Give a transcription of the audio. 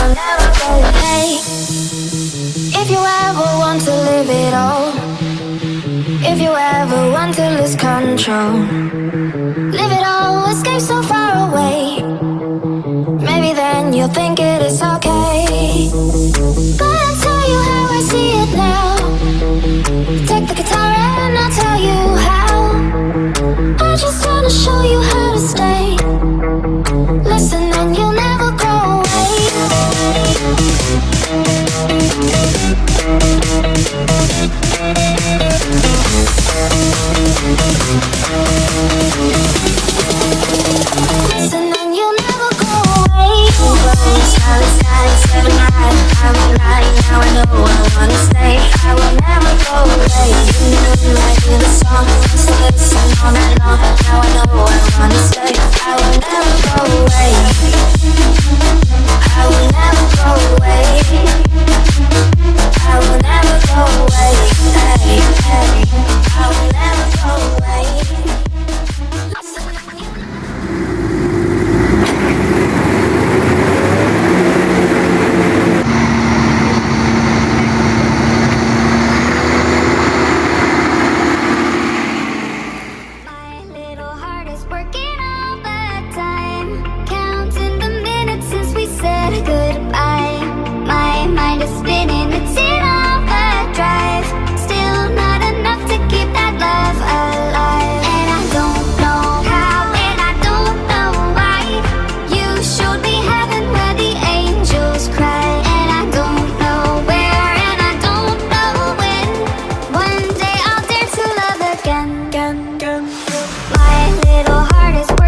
you'll never go away. If you ever want to live it all, if you ever want to lose control, live it all, escape so far away. Maybe then you'll think it is okay. little hardest